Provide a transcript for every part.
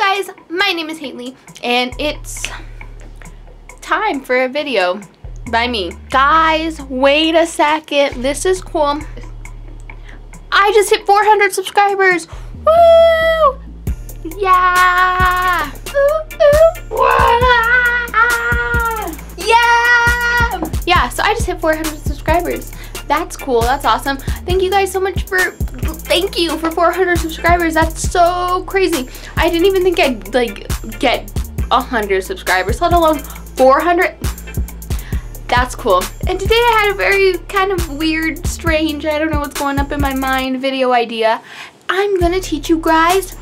guys, my name is Haley and it's time for a video by me. Guys, wait a second. This is cool. I just hit 400 subscribers. Woo! Yeah! Ooh, ooh. Yeah! Yeah, so I just hit 400 subscribers. That's cool. That's awesome. Thank you guys so much for thank you for 400 subscribers. That's so crazy. I didn't even think I'd like get 100 subscribers, let alone 400. That's cool. And today I had a very kind of weird, strange, I don't know what's going up in my mind video idea. I'm gonna teach you guys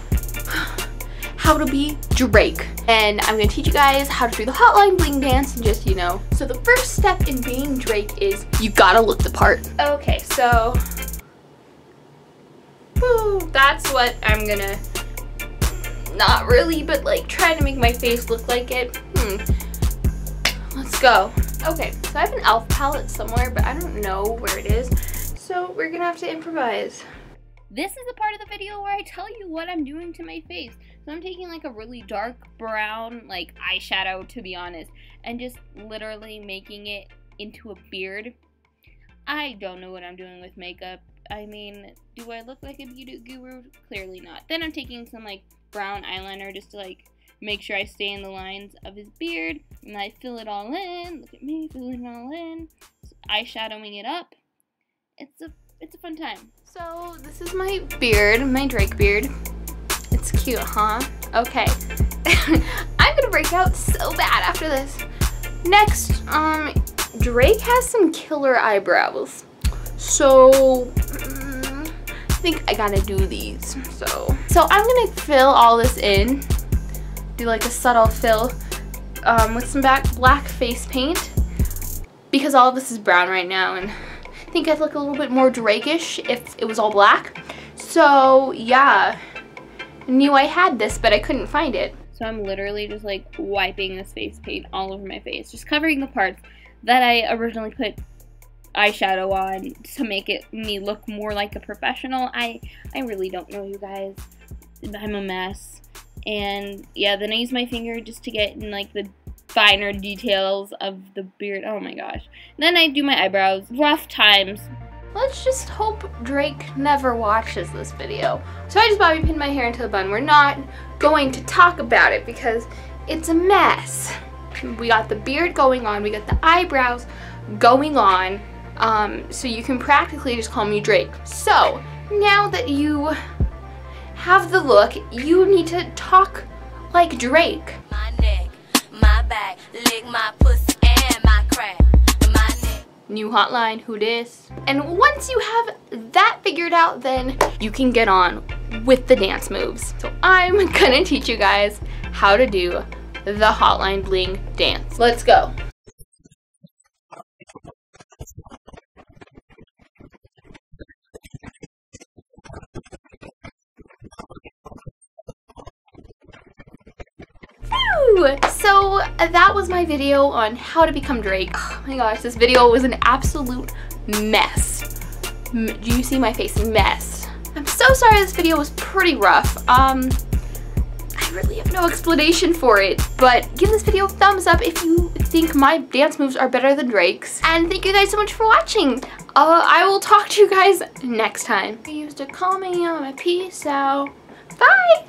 how to be Drake. And I'm gonna teach you guys how to do the hotline bling dance and just, you know. So the first step in being Drake is you gotta look the part. Okay, so Whew, that's what I'm gonna, not really, but like try to make my face look like it. Hmm. Let's go. Okay, so I have an e.l.f. palette somewhere, but I don't know where it is. So we're gonna have to improvise. This is the part of the video where I tell you what I'm doing to my face. So I'm taking like a really dark brown like eyeshadow to be honest and just literally making it into a beard. I don't know what I'm doing with makeup. I mean, do I look like a beauty guru? Clearly not. Then I'm taking some like brown eyeliner just to like make sure I stay in the lines of his beard. And I fill it all in. Look at me filling it all in. Eyeshadowing it up. It's a it's a fun time. So this is my beard, my Drake beard. Cute, huh? Okay. I'm gonna break out so bad after this. Next, um, Drake has some killer eyebrows. So, mm, I think I gotta do these. So, so I'm gonna fill all this in. Do like a subtle fill um, with some back black face paint because all of this is brown right now and I think I'd look a little bit more Drake-ish if it was all black. So yeah, knew I had this but I couldn't find it. So I'm literally just like wiping this face paint all over my face, just covering the parts that I originally put eyeshadow on to make it me look more like a professional. I I really don't know you guys. I'm a mess. And yeah, then I use my finger just to get in like the finer details of the beard. Oh my gosh. Then I do my eyebrows. Rough times. Let's just hope Drake never watches this video. So I just bobby pinned my hair into a bun. We're not going to talk about it because it's a mess. We got the beard going on. We got the eyebrows going on. Um, so you can practically just call me Drake. So now that you have the look, you need to talk like Drake. My neck, my back, lick my New hotline, who dis? And once you have that figured out, then you can get on with the dance moves. So I'm gonna teach you guys how to do the hotline bling dance. Let's go. So that was my video on how to become Drake. Oh my gosh, this video was an absolute mess. do you see my face? Mess. I'm so sorry this video was pretty rough. Um, I really have no explanation for it, but give this video a thumbs up if you think my dance moves are better than Drake's. And thank you guys so much for watching. Uh, I will talk to you guys next time. I used to call me on my peace out. Bye!